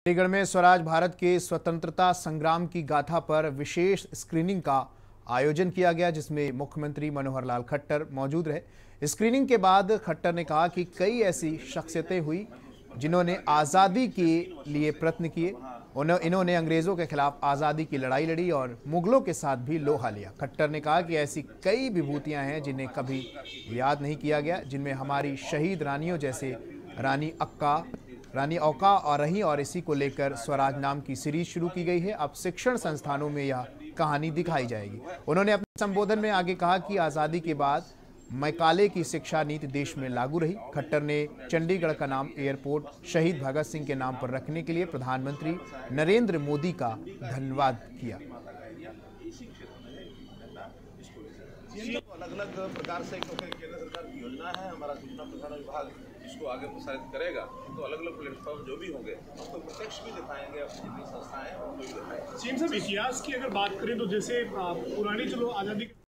चंडीगढ़ में स्वराज भारत के स्वतंत्रता संग्राम की गाथा पर विशेष स्क्रीनिंग का आयोजन किया गया, जिसमें मुख्यमंत्री मनोहर लाल खट्टर मौजूद रहे। स्क्रीनिंग के बाद खट्टर ने कहा कि कई ऐसी शख्सियतें हुई, जिन्होंने आज़ादी के लिए प्रयत्न किए। उन्होंने इन्होंने अंग्रेज़ों के खिलाफ आज़ादी की लड़ाई लड़ी और मुगलों के साथ भी लोहा लिया। खट्टर ने कहा कि ऐसी कई विभूतियाँ हैं, जिन्हें कभी याद नहीं किया गया, जिनमें हमारी शहीद रानियों जैसे रानी अक्का रानी औका और रही और इसी को लेकर स्वराज नाम की सीरीज़ शुरू की गई है। अब शिक्षण संस्थानों में यह कहानी दिखाई जाएगी। उन्होंने अपने संबोधन में आगे कहा कि आज़ादी के बाद मैकाले की शिक्षा नीति देश में लागू रही। खट्टर ने चंडीगढ़ का नाम एयरपोर्ट, शहीद भगत सिंह के नाम पर रखने के लिए प्रधानमंत्री नरेंद्र मोदी का धन्यवाद किया। अलग अलग प्रकार से केंद्र सरकार की योजना है, हमारा सूचना प्रसारण विभाग इसको आगे प्रसारित करेगा तो अलग अलग प्लेटफॉर्म जो भी होंगे, उसको प्रत्यक्ष भी दिखाएँगे अपनी संस्थाएँ उनको भी दिखाएँगे। इतिहास की अगर बात करें तो जैसे पुरानी चलो आज़ादी